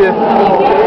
you.